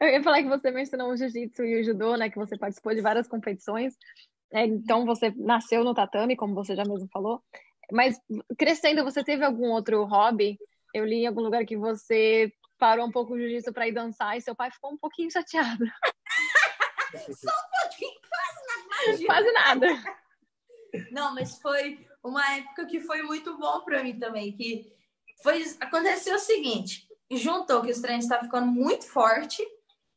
Eu ia falar que você mencionou o jiu-jitsu e o judô, né? Que você participou de várias competições. É, então você nasceu no tatame, como você já mesmo falou. Mas crescendo, você teve algum outro hobby? Eu li em algum lugar que você parou um pouco o jiu-jitsu para ir dançar e seu pai ficou um pouquinho chateado. Só um pouquinho, quase nada. Quase nada. Não, mas foi uma época que foi muito bom para mim também, que foi aconteceu o seguinte, juntou que os treinos estavam ficando muito forte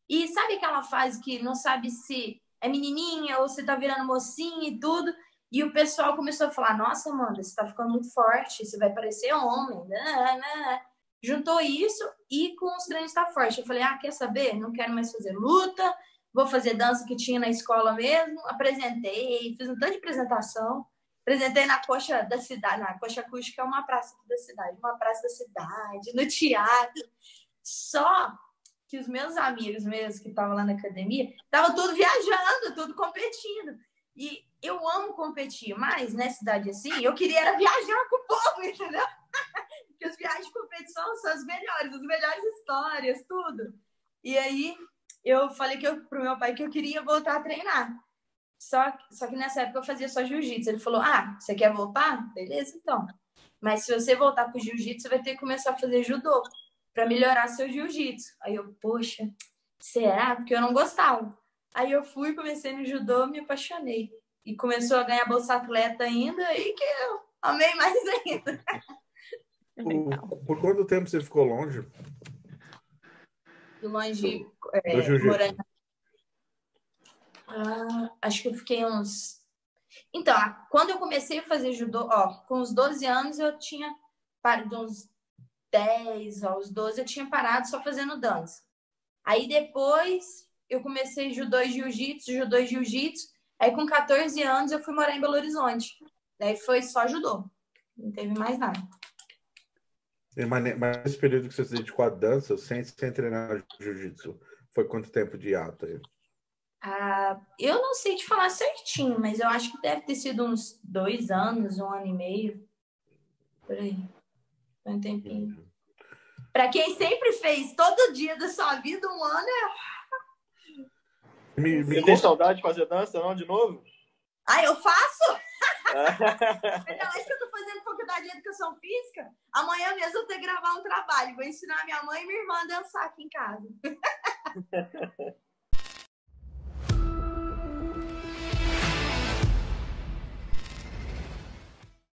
e sabe aquela fase que não sabe se é menininha ou se tá virando mocinha e tudo, e o pessoal começou a falar: "Nossa, Amanda, você tá ficando muito forte, você vai parecer homem". Né, né. Juntou isso e com os treinos tá forte. Eu falei: "Ah, quer saber? Não quero mais fazer luta, vou fazer dança que tinha na escola mesmo". Apresentei, fiz um tanto de apresentação. Apresentei na coxa da cidade, na coxa acústica, é uma praça da cidade, uma praça da cidade, no teatro. Só que os meus amigos mesmo que estavam lá na academia, estavam tudo viajando, tudo competindo. E eu amo competir, mas nessa cidade assim, eu queria era viajar com o povo, entendeu? Porque as viagens de competição são as melhores, as melhores histórias, tudo. E aí eu falei que eu, pro meu pai que eu queria voltar a treinar. Só, só que nessa época eu fazia só jiu-jitsu. Ele falou: Ah, você quer voltar? Beleza, então. Mas se você voltar pro jiu-jitsu, você vai ter que começar a fazer judô para melhorar seu jiu-jitsu. Aí eu, poxa, será? Porque eu não gostava. Aí eu fui, comecei no judô, me apaixonei. E começou a ganhar bolsa atleta ainda, e que eu amei mais ainda. Por, por quanto tempo você ficou longe? Longe, é, morando ah, acho que eu fiquei uns. Então, quando eu comecei a fazer judô, ó, com os 12 anos eu tinha, de uns 10 aos 12, eu tinha parado só fazendo dança. Aí depois eu comecei judô e jiu-jitsu, judô e jiu-jitsu. Aí com 14 anos eu fui morar em Belo Horizonte. Daí foi só judô. Não teve mais nada. Mas, mas nesse período que você se dedicou à dança, sem, sem treinar jiu-jitsu, foi quanto tempo de ato aí? Ah, eu não sei te falar certinho, mas eu acho que deve ter sido uns dois anos, um ano e meio. Por aí. Foi um tempinho. Uhum. Para quem sempre fez todo dia da sua vida, um ano é. Me, me tem saudade de fazer dança, não, de novo? Ah, eu faço? Ainda mais que eu tô fazendo faculdade de educação física. Amanhã mesmo eu tenho que gravar um trabalho. Vou ensinar minha mãe e minha irmã a dançar aqui em casa.